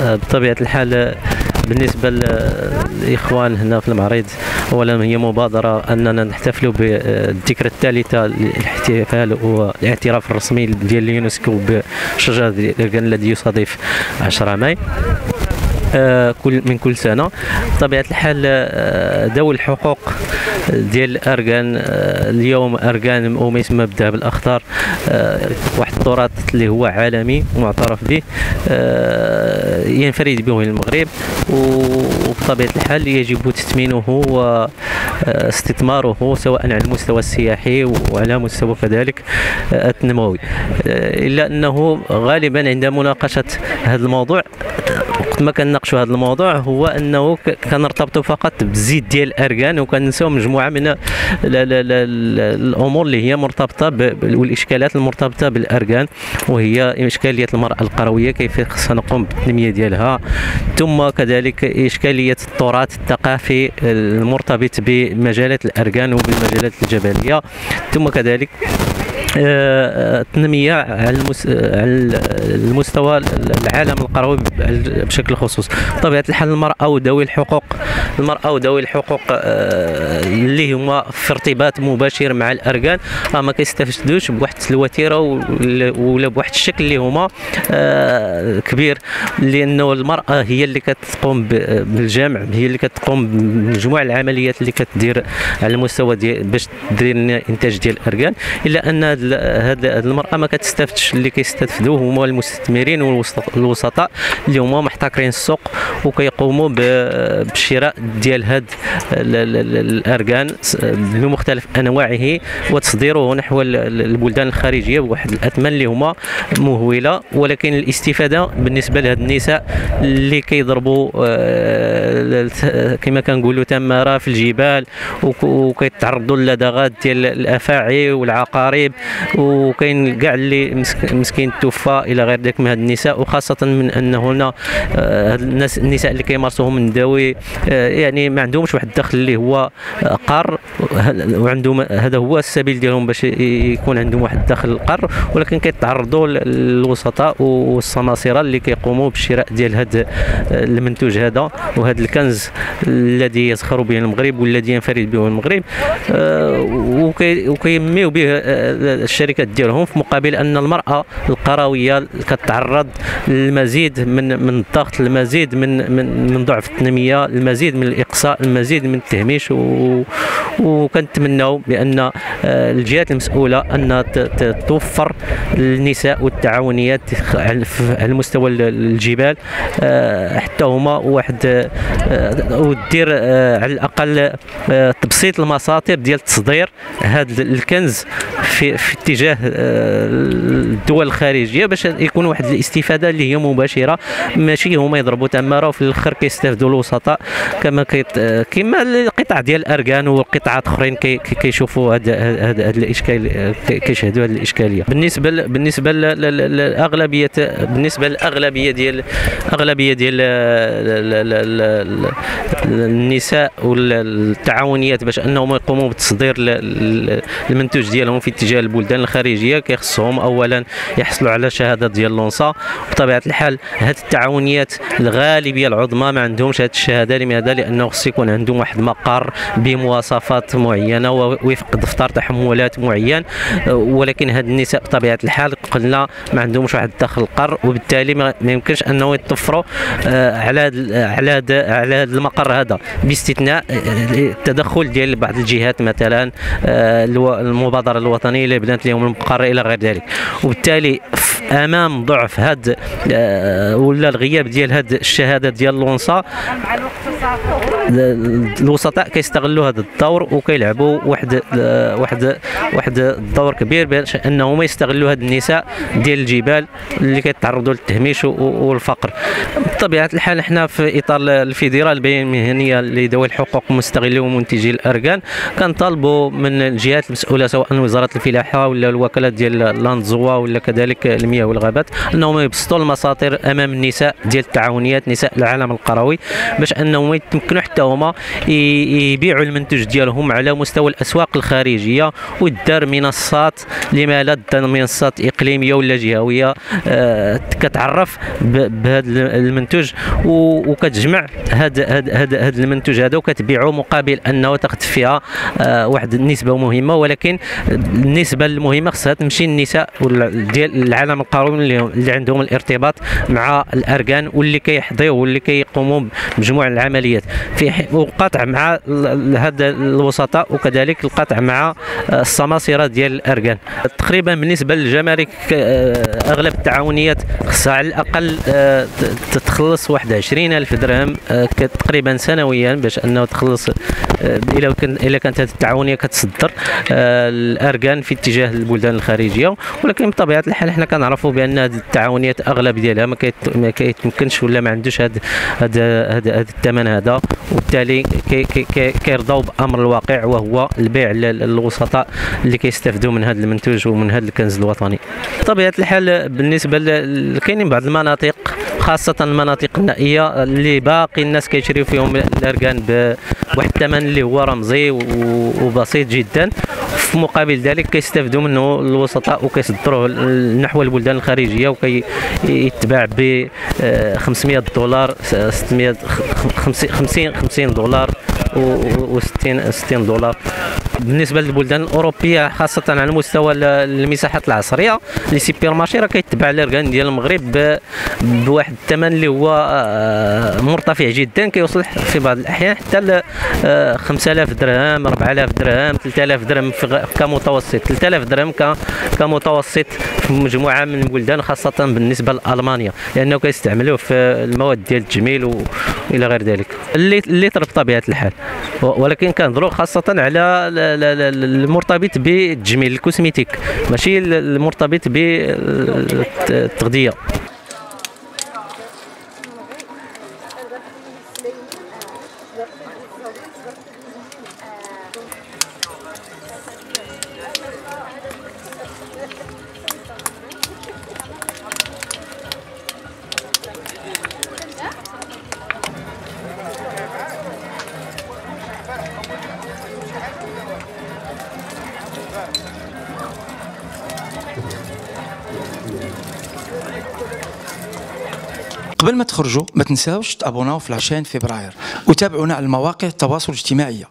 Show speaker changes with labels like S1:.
S1: بطبيعة الحال بالنسبة للاخوان هنا في المعرض اولا هي مبادرة أننا نحتفلوا بالذكرى الثالثة للاحتفال والاعتراف الرسمي ديال اليونسكو بشجرة الذي يصادف 10 ماي. كل من كل سنة. بطبيعه الحال آه، ذوي الحقوق ديال الأركان آه، اليوم أركان أو ما يسمى بالذهب الاخضر واحد التراث اللي هو عالمي معترف به ينفرد به المغرب. وبطبيعة الحال يجب تثمينه واستثماره سواء على المستوى السياحي وعلى مستوى كذلك التنموي. إلا أنه غالبا عند مناقشة هذا الموضوع وقت ما كنناقشوا هذا الموضوع هو أنه كنرتبطوا فقط بالزيت ديال الاركان وكنساو مجموعة من لا لا لا الأمور اللي هي مرتبطة والإشكالات المرتبطة بالأركان وهي إشكالية المرأة القروية كيف خصها نقوم بالتنمية ديالها ثم كذلك إشكالية التراث الثقافي المرتبط بمجالات الأركان وبالمجالات الجبلية ثم كذلك التنميه على المستوى العالم القروي بشكل خصوص. بطبيعة الحال المرأة وذوي الحقوق المرأة وذوي الحقوق آه، اللي هما في ارتباط مباشر مع الأركان راه ما كيستافدوش بواحد الوتيرة ولا بواحد الشكل اللي هما آه، كبير. لأنه المرأة هي اللي كتقوم بالجمع هي اللي كتقوم بمجموع العمليات اللي كتدير على المستوى ديال باش دير الانتاج ديال الأركان. إلا أن هاد المرأة ما كتستافدش اللي كيستافدوا هما المستثمرين والوسطاء اللي هما محتكرين السوق وكيقوموا بالشراء ديال هاد الأركان بمختلف أنواعه وتصديره نحو البلدان الخارجية بواحد الأثمن اللي هما مهولة. ولكن الاستفادة بالنسبة لهاد النساء اللي كيضربوا آه، كما كنقولوا تمارة في الجبال وكيتعرضوا للدغات ديال الأفاعي والعقارب. وكاين كاع اللي مسكين توفى إلى غير ذلك من هاد النساء وخاصة من أن هنا آه، الناس النساء اللي كيمارسوهم النداوي آه، يعني ما عندهمش واحد الدخل اللي هو قار وعندهم هذا هو السبيل ديالهم باش يكون عندهم واحد الدخل قار ولكن كيتعرضوا للوسطاء والسماسره اللي كيقوموا بالشراء ديال هذا المنتوج هذا وهذا الكنز الذي يزخر به المغرب والذي ينفرد به المغرب آه، وكيميو به الشركات ديالهم في مقابل أن المرأة القروية كتعرض للمزيد من من الضغط المزيد من من من ضعف التنمية المزيد من الإقصاء المزيد من التهميش وكنتمناو بأن آه، الجهات المسؤولة أن توفر النساء والتعاونيات على مستوى الجبال. آه، حتى هما واحد آه، ودير على الأقل تبسيط المساطر ديال تصدير هذا الكنز في, في اتجاه الدول الخارجية باش يكون واحد الاستفادة اللي هي مباشرة. ماشي هما يضربوا تماره وفي الآخر كيستافدوا الوسطاء كما كيت كما القطاع ديال الأركان وقطاعات اخرين كي كيشوفوا هذا هذا الإشكال كيشهدوا هذه الإشكالية. بالنسبة ل... بالنسبة للأغلبية بالنسبة للأغلبية ديال أغلبية ديال النساء والتعاونيات باش أنهم يقوموا بتصدير المنتوج ديالهم في اتجاه البلدان الخارجية كيخصهم اولا يحصلوا على شهاده ديال لونسا. بطبيعة الحال هذه التعاونيات الغالبية العظمى ما عندهمش هذه الشهادة. لماذا؟ لأنه خص يكون عندهم واحد مقر بمواصفات معينة ووفق دفتر تحملات معين. ولكن هاد النساء بطبيعة الحال قلنا ما عندهمش واحد الدخل قر وبالتالي ما يمكنش انه يتوفروا آه، على على على هذا المقر هذا. باستثناء التدخل ديال بعض الجهات مثلا آه، المبادرة الوطنية لبنات اليوم المقر إلى غير ذلك. وبالتالي أمام ضعف هاد آه، ولا الغياب ديال هاد الشهادة ديال لونسا الوسطاء كيستغلوا هذا الدور وكيلعبوا واحد واحد واحد الدور كبير باش انهم يستغلوا هاد النساء ديال الجبال اللي كيتعرضوا للتهميش والفقر. بطبيعة الحال إحنا في إطار الفيدرال البيان المهنيه لذوي الحقوق مستغلي ومنتجي الأركان كنطالبوا من الجهات المسؤولة سواء وزارة الفلاحة ولا الوكالات ديال لاندزوا ولا كذلك المياه والغابات إنهم يبسطوا المساطر أمام النساء ديال التعاونيات نساء العالم القروي باش أنهم يتمكنوا حتى هما يبيعوا المنتوج ديالهم على مستوى الأسواق الخارجية ويدار منصات لما لا منصات إقليمية ولا جهوية آه، كتعرف بهذا المنتوج وكتجمع هذا هذا هذا المنتوج هذا وكتبيعه مقابل أنه تاخذ فيها آه، واحد النسبة مهمة. ولكن النسبة المهمة خصها تمشي النساء ديال العالم القروي اللي عندهم الارتباط مع الأركان واللي كيحظيو واللي كيقوموا بمجموعة العمليات. في وقطع مع هذا الوسطاء وكذلك القطع مع السماسرة ديال الاركان تقريبا بالنسبة للجمارك آه، أغلب التعاونيات خصها على الأقل آه، تتخلص واحد 20000 درهم آه، تقريبا سنويا باش أنه تخلص إلا كانت هذه التعاونية كتصدر الاركان في اتجاه البلدان الخارجية. ولكن بطبيعة الحال حنا كنعرفوا بأن هذه التعاونيات أغلب ديالها ما كيتمكنش ولا ما عندوش هذا هذا هذا الثمن هذا وبالتالي كيرضوا بأمر الواقع وهو البيع للوسطاء اللي كيستافدوا من هذا المنتوج ومن هذا الكنز الوطني. بطبيعة الحال بالنسبة كاينين بعض المناطق خاصة المناطق النائية اللي باقي الناس كيشريو فيهم الأركان بواحد الثمن اللي هو رمزي وبسيط جدا. في مقابل ذلك كيستافدوا منه الوسطاء وكيصدروه نحو البلدان الخارجية وكيتباع ب 500 دولار 600 50 50 دولار و60 60 دولار. بالنسبة للبلدان الأوروبية خاصة على مستوى المساحات العصرية لي سيبير مارشي راه كيتباع الاركان ديال المغرب بواحد الثمن اللي هو آه، مرتفع جدا كيوصل في بعض الأحيان حتى ل 5000 درهم 4000 درهم 3000 درهم كمتوسط. 3000 درهم كمتوسط في مجموعة من البلدان خاصة بالنسبة لألمانيا لأنه كيستعملوه في المواد ديال التجميل والى غير ذلك. الليتر بطبيعه الحال. ولكن كنهضروا خاصة على المرتبط بالتجميل الكوسميتيك ماشي المرتبط بالتغذيه
S2: قبل ما تخرجوا ما تنساوش تابوناو في العشرين فبراير وتابعونا على المواقع التواصل الاجتماعي.